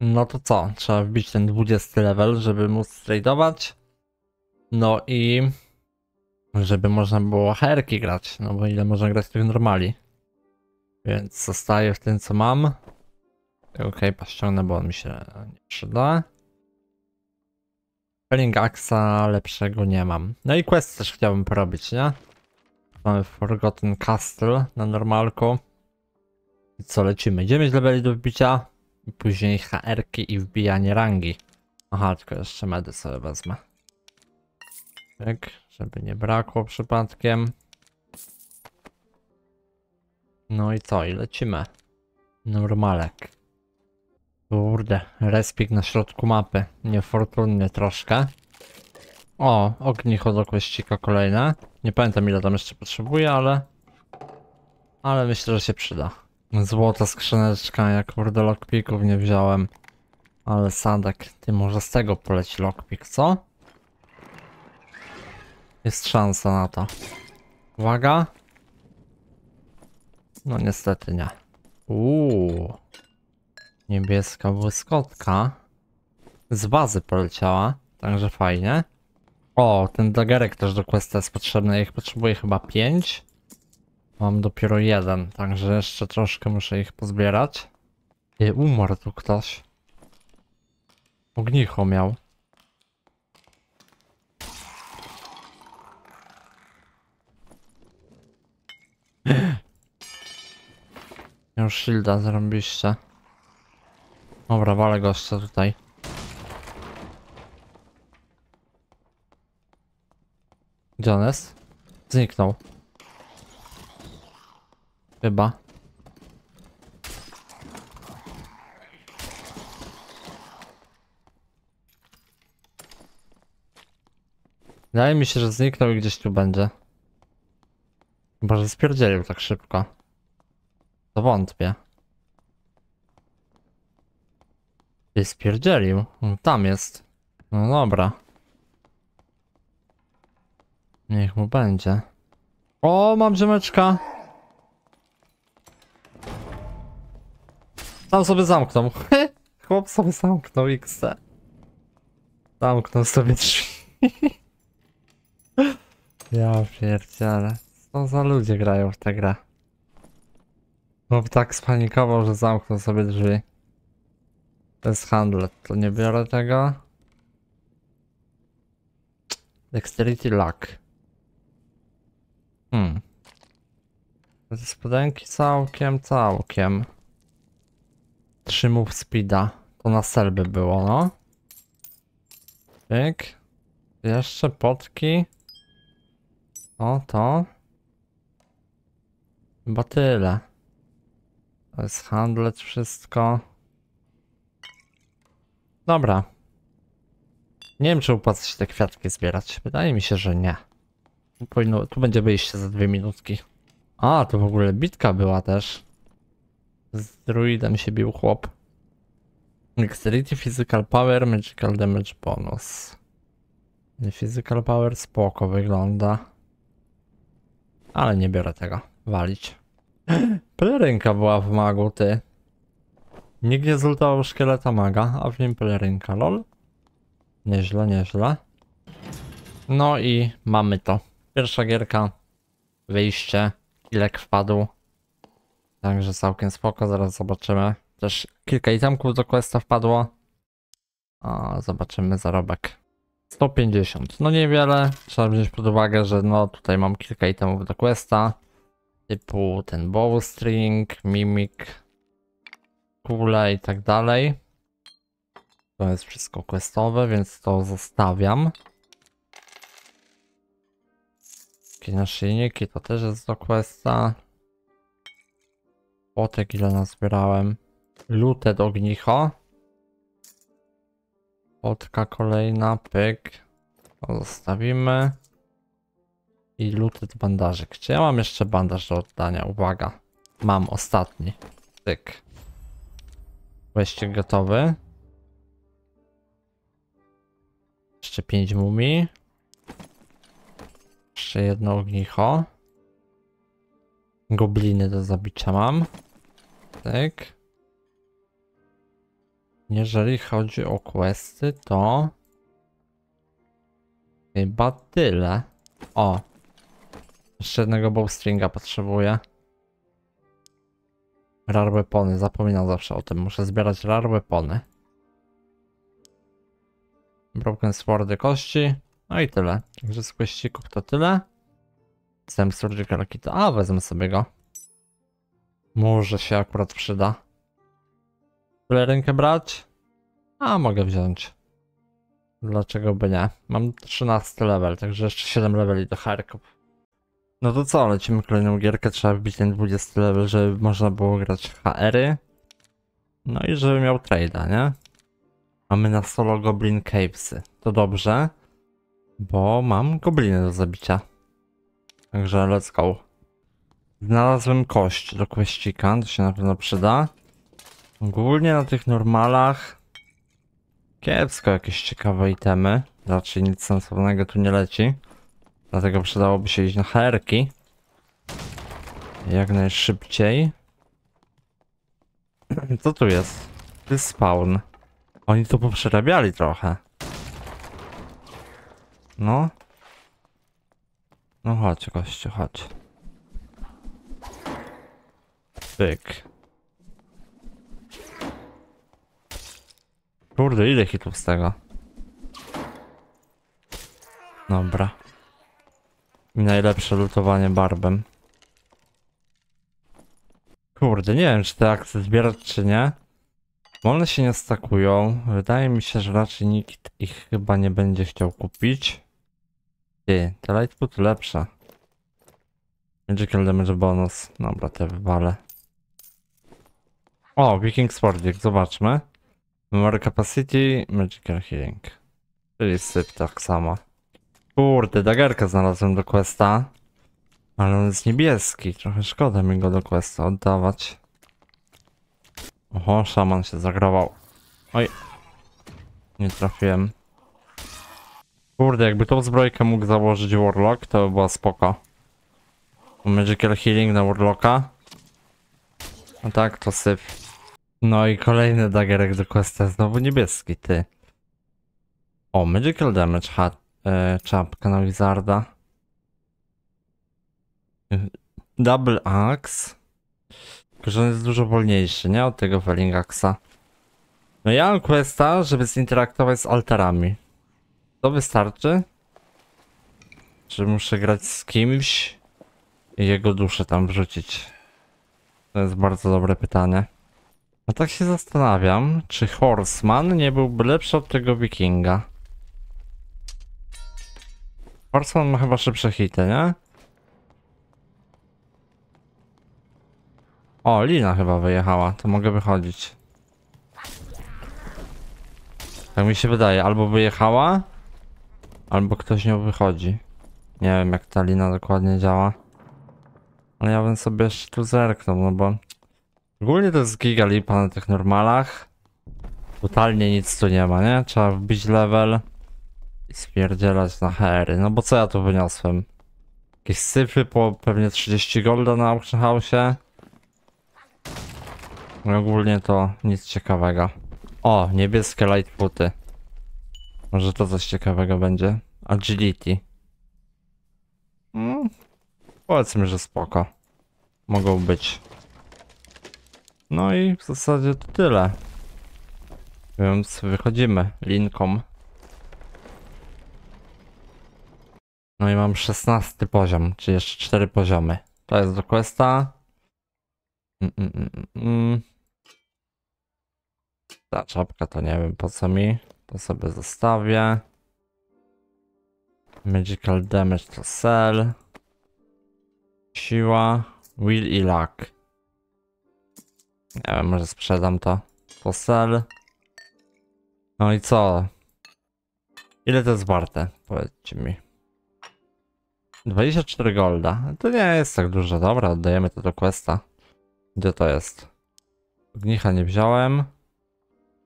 No to co? Trzeba wbić ten 20 level, żeby móc tradeować. No i żeby można było herki grać, no bo ile można grać tych normali. Więc zostaję w tym co mam. Okay, pościągnę, bo on mi się nie przyda. Pelling Axa lepszego nie mam. No i quest też chciałbym porobić, nie? Mamy Forgotten Castle na normalku. I co, lecimy? 9 leveli do wbicia. Później HR-ki i wbijanie rangi. Aha, tylko jeszcze medy sobie wezmę. Tak, żeby nie brakło przypadkiem. No i co? I lecimy. Normalek. Kurde, respik na środku mapy. Niefortunnie troszkę. O, ognicho do kweścika kolejne. Nie pamiętam ile tam jeszcze potrzebuję, ale... Ale myślę, że się przyda. Złota skrzyneczka, jak kurde lockpicków nie wziąłem. Ale sadek, ty może z tego poleci lockpick, co? Jest szansa na to. Uwaga. No niestety nie. Uuu. Niebieska błyskotka. Z bazy poleciała, także fajnie. O, ten dagerek też do questa jest potrzebny. Ja ich potrzebuję chyba 5. Mam dopiero jeden, także jeszcze troszkę muszę ich pozbierać. I umarł tu ktoś. Ognicho miał. Już shielda zrobiliście. Dobra, walę gościa tutaj. Gdzie on jest? Zniknął. Chyba. Wydaje mi się, że zniknął i gdzieś tu będzie. Chyba, że spierdzielił tak szybko. To wątpię. Ty spierdzielił. No, tam jest. No dobra. Niech mu będzie. O, mam rzemeczka. Tam sobie zamknął. Chłop sobie zamknął XC. Zamknął sobie drzwi. ja pierdzielę. Co za ludzie grają w tę grę? Chłop tak spanikował, że zamknął sobie drzwi. To jest handlet, to nie biorę tego. Dexterity luck. Hmm. Te spodenki całkiem, całkiem. Trzy move speeda. To na selby było, no. Pyk. Jeszcze potki. O, to. Chyba tyle. To jest handlet wszystko. Dobra. Nie wiem, czy opłaca się te kwiatki zbierać. Wydaje mi się, że nie. Powinno, tu będzie wyjście za dwie minutki. A, to w ogóle bitka była też. Z druidem się bił chłop. Dexterity, physical power, magical damage bonus. Physical power spoko wygląda. Ale nie biorę tego. Walić. Pelerynka była w magu, ty. Nikt nie zultował szkieleta maga, a w nim pelerynka, lol. Nieźle, nieźle. No i mamy to. Pierwsza gierka. Wyjście. Ilek wpadł. Także całkiem spoko, zaraz zobaczymy. Też kilka itemków do questa wpadło. A zobaczymy zarobek. 150. No niewiele. Trzeba wziąć pod uwagę, że no tutaj mam kilka itemów do questa. Typu ten bowstring, mimic, kule i tak dalej. To jest wszystko questowe, więc to zostawiam. Takie naszyjniki to też jest do questa. Płotek ile nazbierałem. Luted ognicho. Płotka kolejna, pyk. Zostawimy. I luted bandażyk. Czy ja mam jeszcze bandaż do oddania? Uwaga. Mam ostatni. Pyk. Właściwie gotowy. Jeszcze pięć mumii. Jeszcze jedno ognicho. Gobliny do zabicia mam. Jeżeli chodzi o questy, to chyba tyle. O, jeszcze jednego bowstringa potrzebuję. Rare weapony, zapominam zawsze o tym. Muszę zbierać rare weapony. Broken swordy kości. No i tyle. Także z kościków to tyle. Sam surgical kit. A, wezmę sobie go. Może się akurat przyda. Tyle rękę brać? A, mogę wziąć. Dlaczego by nie? Mam 13 level, także jeszcze 7 leveli do Harkop. No to co, lecimy kolejną gierkę, trzeba wbić ten 20 level, żeby można było grać HR-y. No i żeby miał trade'a, nie? Mamy na solo Goblin Cavesy. To dobrze, bo mam gobliny do zabicia. Także let's go. Znalazłem kość do kweścika, to się na pewno przyda. Ogólnie na tych normalach kiepsko jakieś ciekawe itemy. Raczej nic sensownego tu nie leci. Dlatego przydałoby się iść na HR-ki. Jak najszybciej. Co tu jest? To jest spawn. Oni to poprzerabiali trochę. No. No chodź, gościu, chodź. Pyk. Kurde, ile hitów z tego? Dobra. I najlepsze lutowanie barbem. Kurde, nie wiem czy te akcje zbierać czy nie. Bo One się nie stakują. Wydaje mi się, że raczej nikt ich chyba nie będzie chciał kupić. Ty, te Lightfoot lepsze. Magical damage bonus. Dobra, te wywalę. O, Viking Swordik, zobaczmy. Memory capacity, magical healing. Czyli syp tak samo. Kurde, dagerkę znalazłem do questa. Ale on jest niebieski, trochę szkoda mi go do questa oddawać. Oho, szaman się zagrował. Oj. Nie trafiłem. Kurde, jakby tą zbrojkę mógł założyć Warlock, to by była spoko. Magical Healing na Warlocka. A tak, to syp. No i kolejny dagerek do questa, znowu niebieski, ty. O, Magical Damage, ha, e, czapka na Wizarda. Double Axe. Tylko, że on jest dużo wolniejszy, nie? Od tego Felling Axa. No ja mam questa, żeby zinteraktować z altarami. To wystarczy? Czy muszę grać z kimś i jego duszę tam wrzucić? To jest bardzo dobre pytanie. No tak się zastanawiam, czy Horseman nie byłby lepszy od tego Wikinga. Horseman ma chyba szybsze hity, nie? O, Lina chyba wyjechała, to mogę wychodzić. Tak mi się wydaje, albo wyjechała, albo ktoś nią wychodzi. Nie wiem jak ta lina dokładnie działa. Ale ja bym sobie jeszcze tu zerknął, no bo... Ogólnie to jest giga lipa na tych normalach. Totalnie nic tu nie ma, nie? Trzeba wbić level i spierdzielać na hery. No bo co ja tu wyniosłem? Jakieś syfy po pewnie 30 golda na auction house'ie. No ogólnie to nic ciekawego. O, niebieskie lightfooty. Może to coś ciekawego będzie. Agility. Mm, powiedzmy, że spoko. Mogą być. No i w zasadzie to tyle. Więc wychodzimy linką. No i mam 16 poziom, czyli jeszcze 4 poziomy. To jest do questa. Mm, mm, mm, mm, mm. Ta czapka to nie wiem po co mi. To sobie zostawię. Magical damage to sell. Siła, will i luck. Nie wiem, może sprzedam to. Sell. No i co? Ile to jest warte? Powiedzcie mi. 24 golda. To nie jest tak dużo. Dobra, oddajemy to do questa. Gdzie to jest? Ognicha nie wziąłem.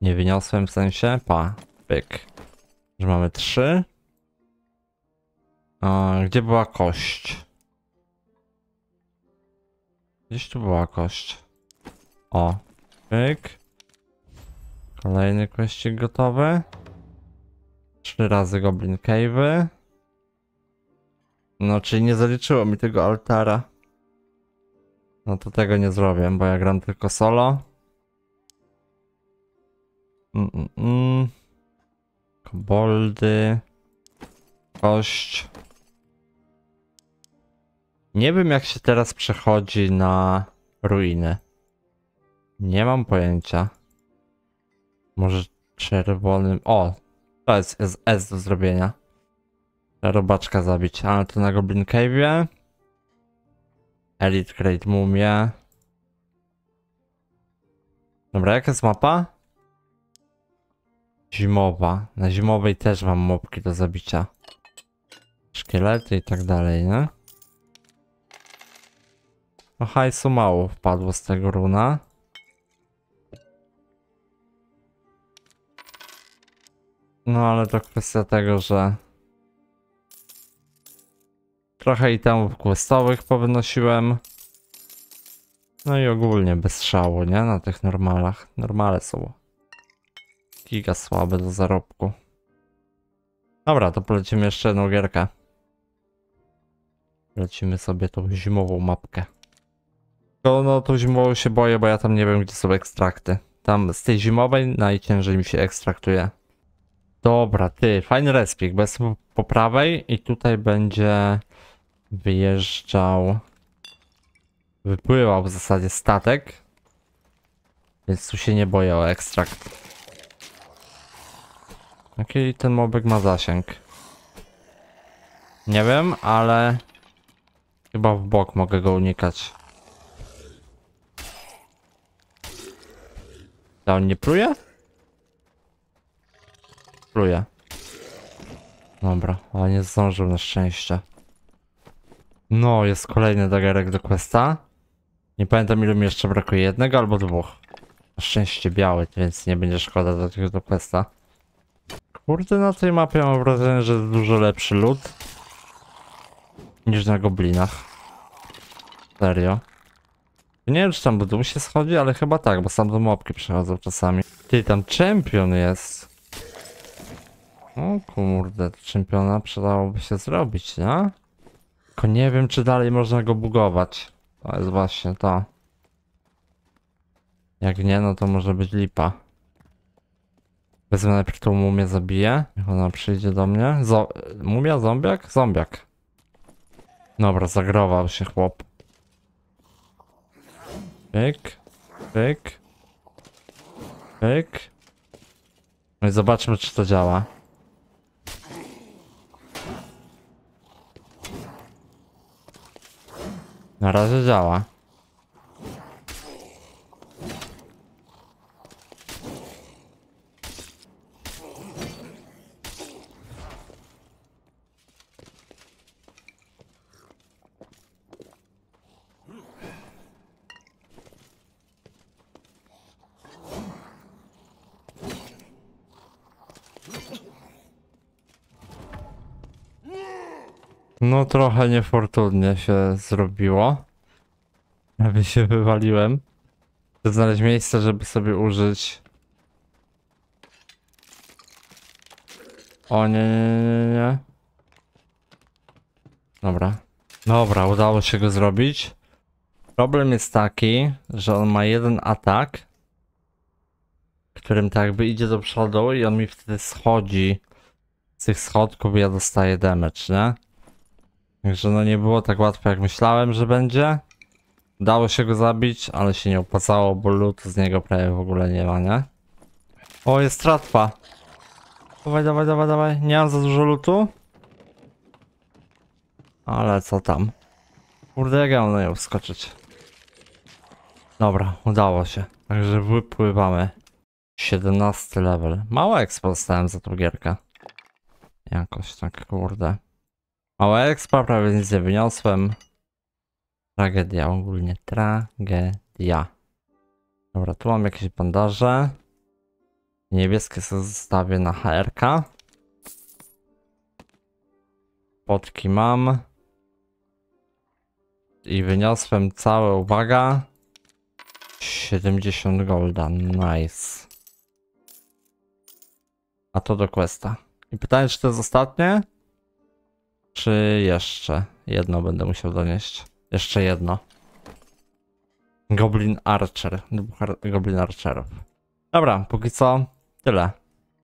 Nie wyniosłem w sensie. Pa. Pyk. Że mamy trzy. A, gdzie była kość? Gdzieś tu była kość. O. Pyk. Kolejny kwestik gotowy. Trzy razy Goblin Cave'y. No, czyli nie zaliczyło mi tego altara. No to tego nie zrobię, bo ja gram tylko solo. Mm, mm, mm. Koboldy. Kość. Nie wiem jak się teraz przechodzi na ruiny. Nie mam pojęcia. Może czerwonym... O! To jest S, do zrobienia. Robaczka zabić, ale to na Goblin Cave'ie. Elite Crate Mumie. Dobra, jaka jest mapa? Zimowa. Na zimowej też mam mopki do zabicia. Szkielety i tak dalej, nie? No hajsu mało wpadło z tego runa. No ale to kwestia tego, że trochę itemów questowych powynosiłem. No i ogólnie bez szału, nie? Na tych normalach. Normale są giga słabe do zarobku. Dobra, to polecimy jeszcze jedną gierkę. Lecimy sobie tą zimową mapkę. No, no tą zimową się boję, bo ja tam nie wiem gdzie są ekstrakty. Tam z tej zimowej najciężej mi się ekstraktuje. Dobra, ty, fajny respik, bez po prawej i tutaj będzie wyjeżdżał, wypływał w zasadzie statek, więc tu się nie boję o ekstrakt. Jaki ten mobek ma zasięg? Nie wiem, ale chyba w bok mogę go unikać. A on nie pluje? Pluje. Dobra, ale nie zdążył na szczęście. No, jest kolejny dagerek do questa. Nie pamiętam ile mi jeszcze brakuje, jednego albo dwóch. Na szczęście biały, więc nie będzie szkoda do tego do questa. Kurde, na tej mapie mam wrażenie, że jest dużo lepszy lód niż na goblinach. Serio. Nie wiem, czy tam do dół się schodzi, ale chyba tak, bo sam do mopki przechodzą czasami. Ty, tam czempion jest. O kurde, czempiona przydałoby się zrobić, nie? Tylko nie wiem, czy dalej można go bugować. To jest właśnie to. Jak nie, no to może być lipa. Wezmę najpierw tą mumię zabiję. Niech ona przyjdzie do mnie. Zo mumia, zombiak? Zombiak. Dobra, zagrował się chłop. Pyk. Pyk. Pyk. No i zobaczmy, czy to działa. Na razie działa. No trochę niefortunnie się zrobiło. Prawie się wywaliłem. Chcę znaleźć miejsce, żeby sobie użyć. O nie, nie, nie, nie. Dobra. Dobra, udało się go zrobić. Problem jest taki, że on ma jeden atak, którym tak jakby idzie do przodu i on mi wtedy schodzi z tych schodków i ja dostaję damage, nie? Także no nie było tak łatwo jak myślałem, że będzie. Dało się go zabić, ale się nie opłacało, bo loot z niego prawie w ogóle nie ma, nie? O, jest tratwa. Dawaj, dawaj, dawaj, dawaj. Nie mam za dużo lootu. Ale co tam? Kurde, jak ja mam na nią wskoczyć? Dobra, udało się. Także wypływamy. 17 level. Mało expo dostałem za tą gierkę. Jakoś tak, kurde. Mała expa, prawie nic nie wyniosłem. Tragedia ogólnie, tragedia. Dobra, tu mam jakieś bandaże. Niebieskie sobie zostawię na HRK. Potki mam. I wyniosłem całe, uwaga. 70 golda, nice. A to do questa. I pytanie, czy to jest ostatnie? Czy jeszcze jedno będę musiał donieść? Jeszcze jedno. Goblin Archer. Goblin Archerów. Dobra, póki co tyle.